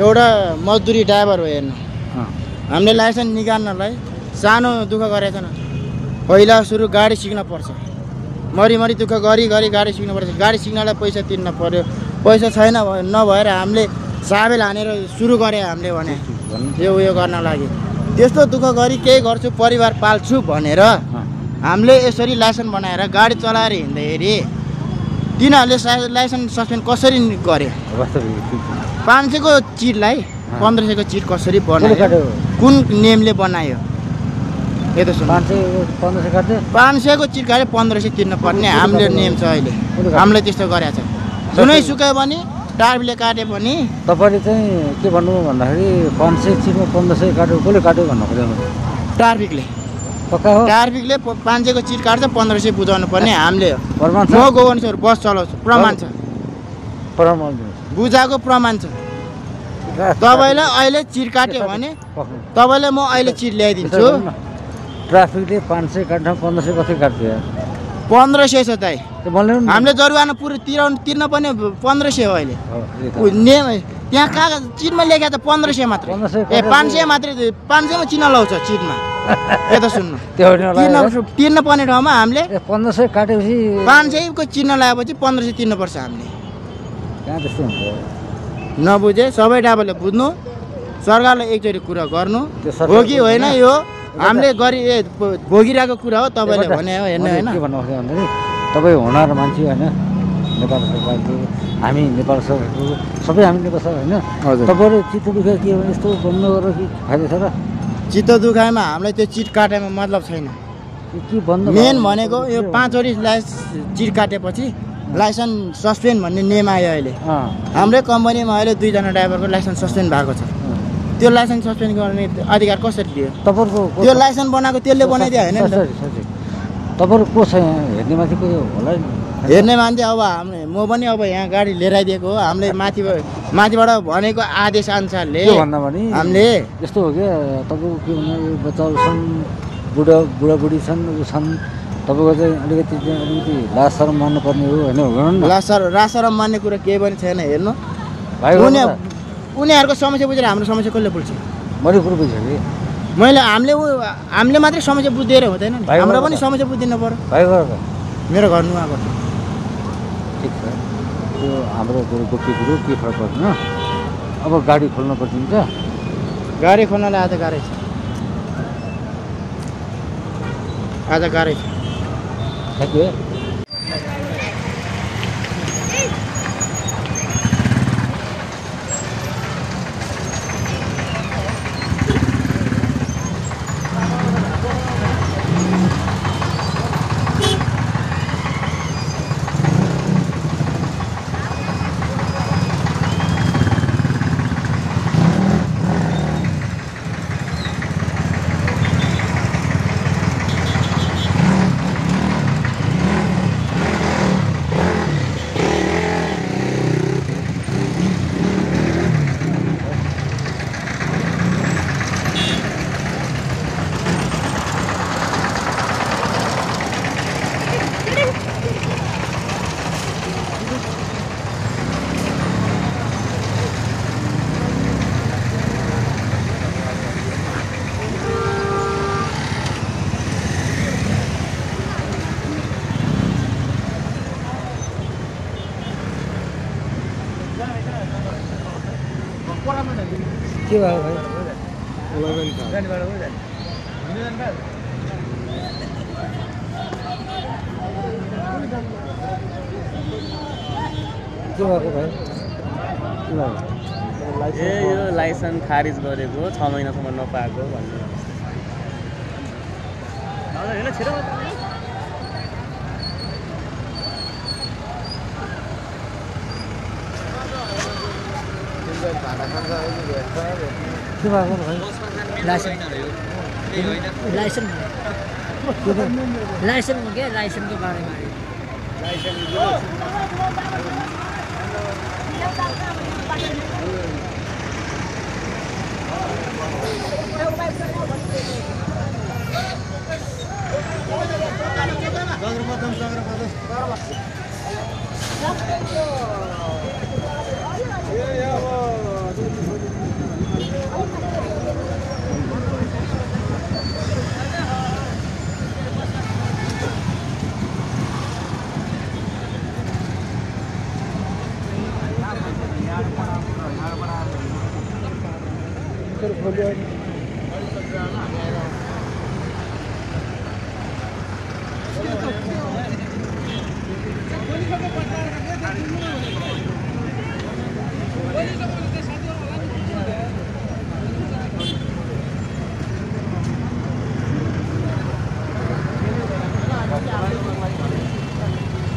एउटा मजदुरी ड्राइभर हो हेर्नु। हामीले लाइसेन्स निकाल्नलाई सानो दुःख गरेको छैन। पहिला सुरु गाडी सिक्न पर्छ। मरि मरि दुःख गरी गरी गाडी सिक्नु पर्छ। गाडी सिक्नलाई पैसा तिर्न पर्यो। पैसा छैन नभएर हामीले साबेल हानेर सुरु गरे हामीले भने। यो उयो गर्न लागि। त्यस्तो दुःख गरी केही गर्छु परिवार पाल्छु भनेर हामीले यसरी लाइसेन्स बनाएर गाडी चलाएर हिँड्दाखेरि तिनीहरूले सा- लाइसेन्स सस्पेन्ड कसरी छ। पाँच सयको चिटलाई पन्ध्र सयको चिट कसरी बनायो? कुन नियमले बनायो? यो त सुन। पाँच सय पाँच सयको चिट काट्यो पन्ध्र सय तिर्नु पर्ने हामीले नियम छ अहिले? हामीले त्यस्तो गरेको छ। जुनै सुक्यो भने टारले काट्यो भने तपाईँले चाहिँ के भन्नु भन्दाखेरि पाँच सय चिटमा पन्ध्र सय काट्यो कसले काट्यो भन्नु खोज्यो मैले ट्राफिकले पक्का हो? ट्राफिकले पाँच सयको चिट काट्छ पन्ध्र सय बुझाउनु पर्ने हामीले म गोवंशहरू बस चलाउँछु प्रमाण छ। प्रमाण। बुझाएको प्रमाण छ। तपाईँलाई अहिले चिट काट्यो भने। तपाईँलाई म अहिले चिट ल्याइदिन्छु। ट्राफिकले पाँच सय काट्न पन्ध्र सय कति काट्थ्यो? यार पन्ध्र सय छ दाइ। पनि- हामीले जरुवाना पुरो तिराउनु तिर्न पर्ने पन्ध्र सय हो अहिले। त्यहाँ कागज चिटमा लेखेको त पन्ध्र सय मात्रै। 1500 ए पाँच सय मात्रै पाँच सयमा चिन्ह लाउँछ चिटमा यो त सुन्नु तिर्न पर्ने ठाउँमा हामीले पन्ध्र सय काटेपछि पाँच सयको चिन्ह लगाएपछि पन्ध्र सय तिर्नुपर्छ हामीले। कहाँ त्यस्तो हुन्छ? नबुझे सबै ड्राइभरले बुझ्नु। सरकारले एकचोटि कुरा गर्नु। हो कि होइन। यो। हामीले गरी ए भोगिरहेको कुरा हो तपाईँले भने हो हेर्नु होइन। के भन्नु भन्दाखेरि तपाईँ होनार मान्छे होइन। नेपाल सरकारको हामी नेपाल सरकारको सबै हामी नेपाल सरकार होइन। तपाईँहरू चित्त दुखेर के भने यस्तो बन्द गरेर के फाइदा छ र? चित्त दुखाइमा हामीलाई त्यो चिट काटेमा मतलब छैन। के बन्द मेन? भनेको यो पाँचवटी लाइस चिट काटेपछि लाइसेन्स सस्पेन्ड भन्ने नियम आयो अहिले। हाम्रै कम्पनीमा अहिले दुईजना ड्राइभरको लाइसेन्स सस्पेन्ड भएको छ। त्यो लाइसेन्स सस्पेन्ड गर्ने अधिकार कसरी दियो? तपाईँहरूको को- त्यो लाइसेन्स बनाएको त्यसले बनाइदियो होइन। तपाईँहरू को छ यहाँ? हेर्ने माथि को होला नि? हेर्ने मान्छे अब हामीले म पनि अब यहाँ गाडी लिएर आइदिएको हो। हामीले माथि माथिबाट भनेको आदेश अनुसारले हामीले यस्तो हो क्या तपाईँको के भन्नु बच्चाहरू छन् बुढा बुढाबुढी छन् ऊ छन्। तपाईँको चाहिँ अलिकति अलिकति शरम मान्नुपर्ने हो होइन लासर रासरम मान्ने कुरा केही पनि छैन हेर्नु। उनीहरूको समस्या बुझेर हाम्रो समस्या कसले बुझ्छ? मैले कुरो बुझेँ कि। मैले हामीले हामीले मात्रै समस्या बुझिदिएर हुँदैन नि। हाम्रो पनि। समस्या बुझिदिनु पर्यो। भाइ गर त मेरो घर नुहाको ठिक छ। त्यो हाम्रो कुरो गोप्य कुरो के फरक पर्दैन? अब गाडी खोल्नु पर्छ गाडी खोल्नलाई आज गाह्रै छ। आज गाह्रै छ। hết dưới के भयो भाइ? के भएको भाइ? के भयो ए यो लाइसेन्स खारिज गरेको छ महिनासम्म नपाएको भन्ने। के भएको लाइसेन्स क्या लाइसेन्सको बारेमा We're